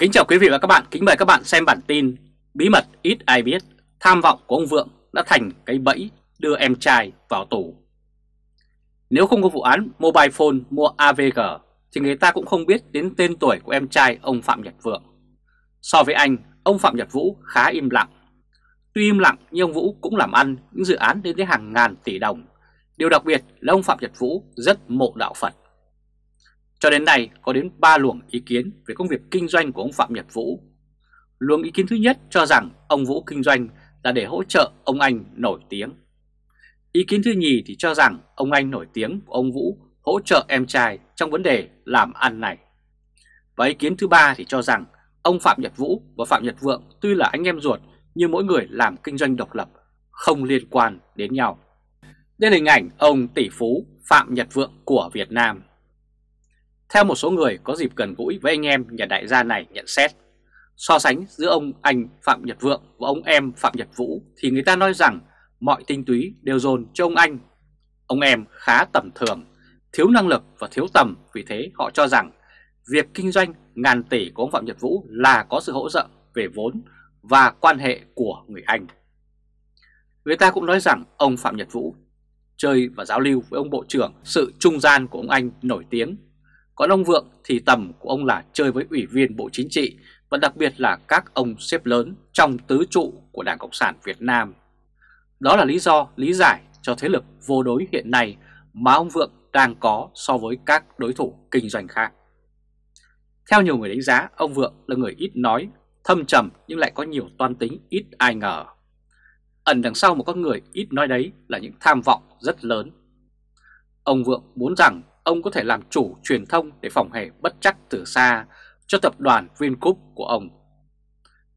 Kính chào quý vị và các bạn, kính mời các bạn xem bản tin Bí mật ít ai biết, tham vọng của ông Vượng đã thành cái bẫy đưa em trai vào tù. Nếu không có vụ án mobile phone mua AVG thì người ta cũng không biết đến tên tuổi của em trai ông Phạm Nhật Vượng. So với anh, ông Phạm Nhật Vũ khá im lặng. Tuy im lặng nhưng ông Vũ cũng làm ăn những dự án lên tới hàng ngàn tỷ đồng. Điều đặc biệt là ông Phạm Nhật Vũ rất mộ đạo Phật cho đến nay có đến 3 luồng ý kiến về công việc kinh doanh của ông Phạm Nhật Vũ. Luồng ý kiến thứ nhất cho rằng ông Vũ kinh doanh là để hỗ trợ ông Anh nổi tiếng. Ý kiến thứ nhì thì cho rằng ông Anh nổi tiếng của ông Vũ hỗ trợ em trai trong vấn đề làm ăn này. Và ý kiến thứ ba thì cho rằng ông Phạm Nhật Vũ và Phạm Nhật Vượng tuy là anh em ruột nhưng mỗi người làm kinh doanh độc lập, không liên quan đến nhau. Đây là hình ảnh ông tỷ phú Phạm Nhật Vượng của Việt Nam. Theo một số người có dịp gần gũi với anh em nhà đại gia này nhận xét, so sánh giữa ông anh Phạm Nhật Vượng và ông em Phạm Nhật Vũ thì người ta nói rằng mọi tinh túy đều dồn cho ông anh. Ông em khá tầm thường, thiếu năng lực và thiếu tầm vì thế họ cho rằng việc kinh doanh ngàn tỷ của ông Phạm Nhật Vũ là có sự hỗ trợ về vốn và quan hệ của người anh. Người ta cũng nói rằng ông Phạm Nhật Vũ chơi và giao lưu với ông Bộ trưởng sự trung gian của ông anh nổi tiếng còn ông Vượng thì tầm của ông là chơi với ủy viên Bộ Chính trị và đặc biệt là các ông xếp lớn trong tứ trụ của Đảng Cộng sản Việt Nam. Đó là lý do lý giải cho thế lực vô đối hiện nay mà ông Vượng đang có so với các đối thủ kinh doanh khác. Theo nhiều người đánh giá, ông Vượng là người ít nói, thâm trầm nhưng lại có nhiều toan tính ít ai ngờ. Ẩn đằng sau một con người ít nói đấy là những tham vọng rất lớn. Ông Vượng muốn rằng ông có thể làm chủ truyền thông để phòng hề bất chắc từ xa cho tập đoàn Vingroup của ông.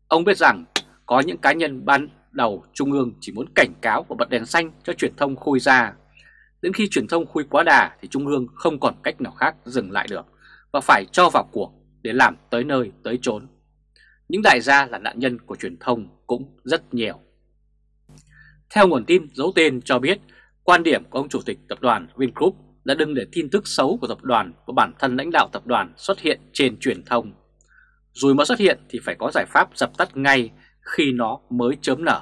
Ông biết rằng có những cá nhân ban đầu Trung ương chỉ muốn cảnh cáo và bật đèn xanh cho truyền thông khui ra. Đến khi truyền thông khui quá đà thì Trung ương không còn cách nào khác dừng lại được và phải cho vào cuộc để làm tới nơi tới chốn. Những đại gia là nạn nhân của truyền thông cũng rất nhiều. Theo nguồn tin giấu tên cho biết, quan điểm của ông Chủ tịch Tập đoàn Vingroup đã đừng để tin tức xấu của tập đoàn và bản thân lãnh đạo tập đoàn xuất hiện trên truyền thông. Rồi mà xuất hiện thì phải có giải pháp dập tắt ngay khi nó mới chớm nở.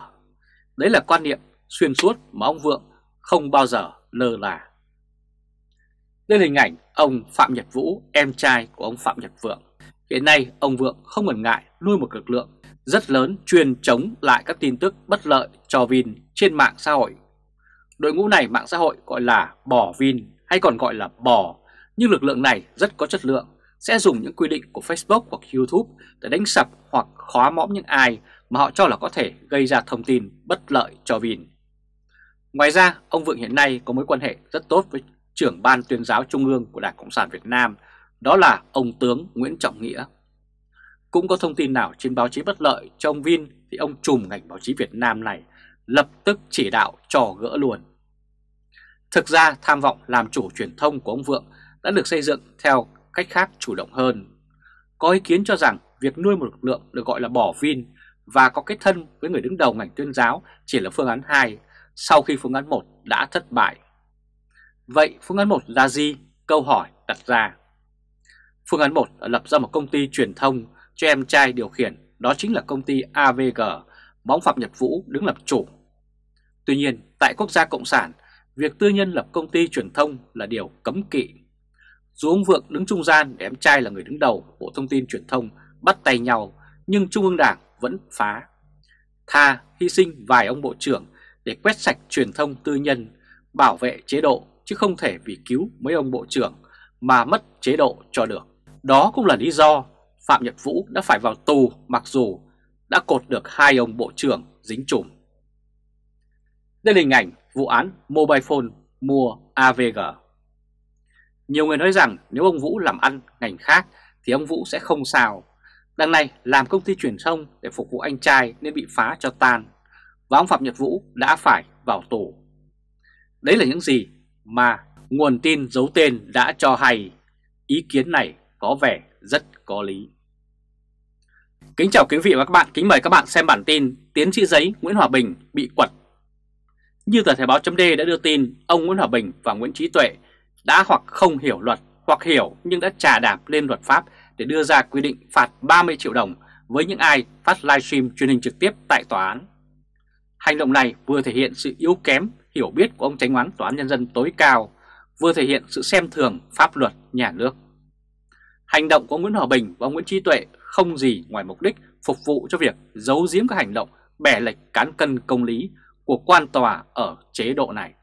Đấy là quan niệm xuyên suốt mà ông Vượng không bao giờ lơ là. Đây là hình ảnh ông Phạm Nhật Vũ, em trai của ông Phạm Nhật Vượng. Hiện nay ông Vượng không ngần ngại nuôi một lực lượng rất lớn chuyên chống lại các tin tức bất lợi cho Vin trên mạng xã hội. Đội ngũ này mạng xã hội gọi là bỏ Vin hay còn gọi là bò, nhưng lực lượng này rất có chất lượng, sẽ dùng những quy định của Facebook hoặc YouTube để đánh sập hoặc khóa mõm những ai mà họ cho là có thể gây ra thông tin bất lợi cho Vin. Ngoài ra, ông Vượng hiện nay có mối quan hệ rất tốt với trưởng ban tuyên giáo trung ương của Đảng Cộng sản Việt Nam, đó là ông tướng Nguyễn Trọng Nghĩa. Cũng có thông tin nào trên báo chí bất lợi cho ông Vin thì ông trùm ngành báo chí Việt Nam này lập tức chỉ đạo trò gỡ luôn. Thực ra tham vọng làm chủ truyền thông của ông Vượng đã được xây dựng theo cách khác chủ động hơn. Có ý kiến cho rằng việc nuôi một lực lượng được gọi là bỏ vin và có kết thân với người đứng đầu ngành tuyên giáo chỉ là phương án 2 sau khi phương án 1 đã thất bại. Vậy phương án 1 là gì? Câu hỏi đặt ra. Phương án 1 là lập ra một công ty truyền thông cho em trai điều khiển, đó chính là công ty AVG, bóng Phạm Nhật Vũ đứng làm chủ. Tuy nhiên, tại quốc gia Cộng sản, việc tư nhân lập công ty truyền thông là điều cấm kỵ. Dù ông Vượng đứng trung gian để em trai là người đứng đầu Bộ Thông tin Truyền thông bắt tay nhau, nhưng Trung ương Đảng vẫn phá. Tha hy sinh vài ông bộ trưởng để quét sạch truyền thông tư nhân, bảo vệ chế độ chứ không thể vì cứu mấy ông bộ trưởng mà mất chế độ cho được. Đó cũng là lý do Phạm Nhật Vũ đã phải vào tù mặc dù đã cột được hai ông bộ trưởng dính chùm. Đây là hình ảnh vụ án mobile phone mua AVG. Nhiều người nói rằng nếu ông Vũ làm ăn ngành khác thì ông Vũ sẽ không sao. Đằng này làm công ty truyền thông để phục vụ anh trai nên bị phá cho tan và ông Phạm Nhật Vũ đã phải vào tù. Đấy là những gì mà nguồn tin giấu tên đã cho hay. Ý kiến này có vẻ rất có lý. Kính chào quý vị và các bạn, kính mời các bạn xem bản tin Tiến sĩ giấy Nguyễn Hòa Bình bị quật như tờ Thời báo chấm đã đưa tin, ông Nguyễn Hòa Bình và Nguyễn Trí Tuệ đã hoặc không hiểu luật hoặc hiểu nhưng đã trà đạp lên luật pháp để đưa ra quy định phạt 30 triệu đồng với những ai phát livestream truyền hình trực tiếp tại tòa án. Hành động này vừa thể hiện sự yếu kém, hiểu biết của ông tránh án Tòa án Nhân dân tối cao, vừa thể hiện sự xem thường pháp luật nhà nước. Hành động của Nguyễn Hòa Bình và Nguyễn Trí Tuệ không gì ngoài mục đích phục vụ cho việc giấu giếm các hành động bẻ lệch cán cân công lý của quan tòa ở chế độ này.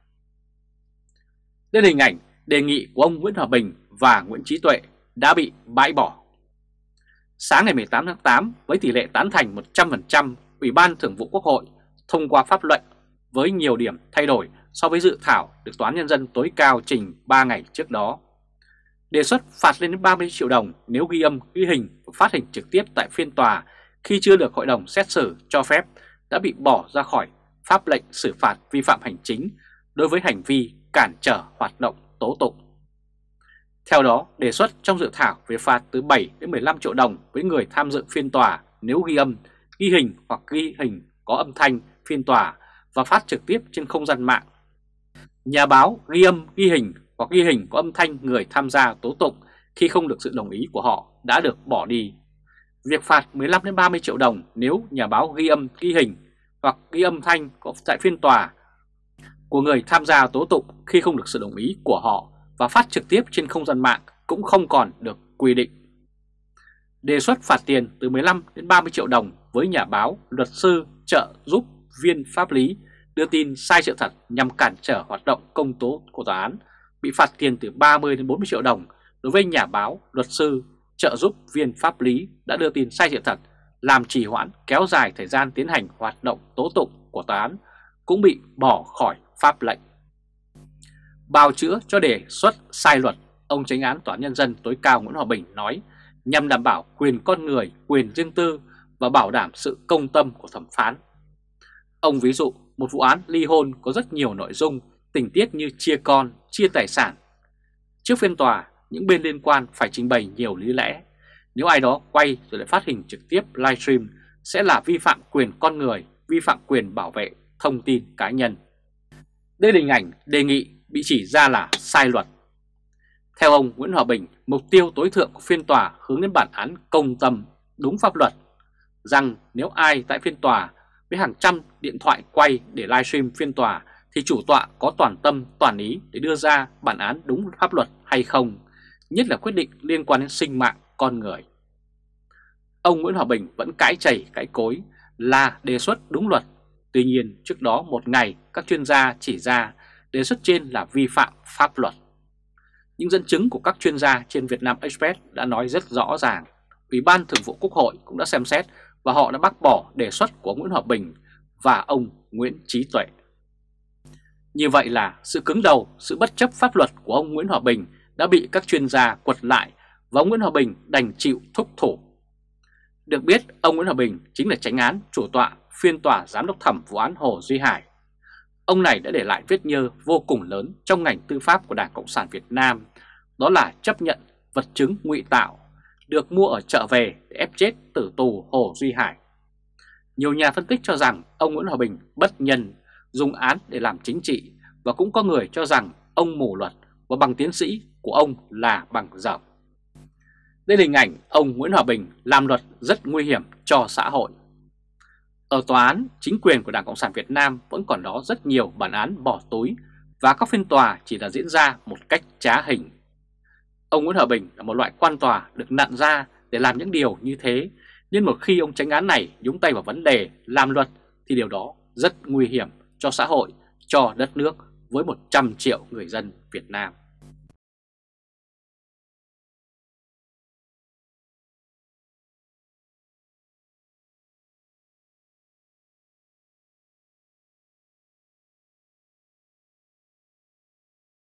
Đây hình ảnh đề nghị của ông Nguyễn Hòa Bình và Nguyễn Trí Tuệ đã bị bãi bỏ. Sáng ngày 18 tháng 8, với tỷ lệ tán thành 100%, Ủy ban Thường vụ Quốc hội thông qua pháp lệnh với nhiều điểm thay đổi so với dự thảo được Tòa án Nhân dân tối cao trình 3 ngày trước đó. Đề xuất phạt lên đến 30 triệu đồng nếu ghi âm, ghi hình và phát hình trực tiếp tại phiên tòa khi chưa được Hội đồng xét xử cho phép đã bị bỏ ra khỏi pháp lệnh xử phạt vi phạm hành chính đối với hành vi cản trở hoạt động tố tụng. Theo đó, đề xuất trong dự thảo về phạt từ 7 đến 15 triệu đồng với người tham dự phiên tòa nếu ghi âm, ghi hình hoặc ghi hình có âm thanh phiên tòa và phát trực tiếp trên không gian mạng. Nhà báo ghi âm, ghi hình hoặc ghi hình có âm thanh người tham gia tố tụng khi không được sự đồng ý của họ đã được bỏ đi. Việc phạt 15 đến 30 triệu đồng nếu nhà báo ghi âm, ghi hình hoặc ghi âm thanh có tại phiên tòa của người tham gia tố tụng khi không được sự đồng ý của họ và phát trực tiếp trên không gian mạng cũng không còn được quy định. Đề xuất phạt tiền từ 15 đến 30 triệu đồng với nhà báo, luật sư, trợ giúp viên pháp lý đưa tin sai sự thật nhằm cản trở hoạt động công tố của tòa án bị phạt tiền từ 30 đến 40 triệu đồng đối với nhà báo, luật sư, trợ giúp viên pháp lý đã đưa tin sai sự thật làm trì hoãn kéo dài thời gian tiến hành hoạt động tố tụng của tòa án cũng bị bỏ khỏi pháp lệnh. Bào chữa cho đề xuất sai luật, ông tránh án Tòa án Nhân dân tối cao Nguyễn Hòa Bình nói nhằm đảm bảo quyền con người, quyền riêng tư và bảo đảm sự công tâm của thẩm phán. Ông ví dụ một vụ án ly hôn có rất nhiều nội dung, tình tiết như chia con, chia tài sản. Trước phiên tòa, những bên liên quan phải trình bày nhiều lý lẽ. Nếu ai đó quay rồi lại phát hình trực tiếp livestream sẽ là vi phạm quyền con người, vi phạm quyền bảo vệ thông tin cá nhân. Đây là hình ảnh đề nghị bị chỉ ra là sai luật. Theo ông Nguyễn Hòa Bình, mục tiêu tối thượng của phiên tòa hướng đến bản án công tâm, đúng pháp luật, rằng nếu ai tại phiên tòa với hàng trăm điện thoại quay để livestream phiên tòa thì chủ tọa có toàn tâm toàn ý để đưa ra bản án đúng pháp luật hay không, nhất là quyết định liên quan đến sinh mạng con người. Ông Nguyễn Hòa Bình vẫn cãi chảy cãi cối là đề xuất đúng luật. Tuy nhiên trước đó một ngày các chuyên gia chỉ ra đề xuất trên là vi phạm pháp luật. Những dẫn chứng của các chuyên gia trên Việt Nam Express đã nói rất rõ ràng. Ủy ban Thường vụ Quốc hội cũng đã xem xét và họ đã bác bỏ đề xuất của Nguyễn Hòa Bình và ông Nguyễn Trí Tuệ. Như vậy là sự cứng đầu, sự bất chấp pháp luật của ông Nguyễn Hòa Bình đã bị các chuyên gia quật lại và ông Nguyễn Hòa Bình đành chịu thúc thủ. Được biết, ông Nguyễn Hòa Bình chính là tránh án chủ tọa phiên tòa giám đốc thẩm vụ án Hồ Duy Hải. Ông này đã để lại vết nhơ vô cùng lớn trong ngành tư pháp của Đảng Cộng sản Việt Nam, đó là chấp nhận vật chứng ngụy tạo được mua ở chợ về để ép chết tử tù Hồ Duy Hải. Nhiều nhà phân tích cho rằng ông Nguyễn Hòa Bình bất nhân, dùng án để làm chính trị và cũng có người cho rằng ông mù luật và bằng tiến sĩ của ông là bằng dở. Đây là hình ảnh ông Nguyễn Hòa Bình làm luật rất nguy hiểm cho xã hội. Ở tòa án, chính quyền của Đảng Cộng sản Việt Nam vẫn còn đó rất nhiều bản án bỏ túi và các phiên tòa chỉ là diễn ra một cách trá hình. Ông Nguyễn Hòa Bình là một loại quan tòa được nặn ra để làm những điều như thế, nhưng một khi ông tránh án này nhúng tay vào vấn đề làm luật thì điều đó rất nguy hiểm cho xã hội, cho đất nước với 100 triệu người dân Việt Nam.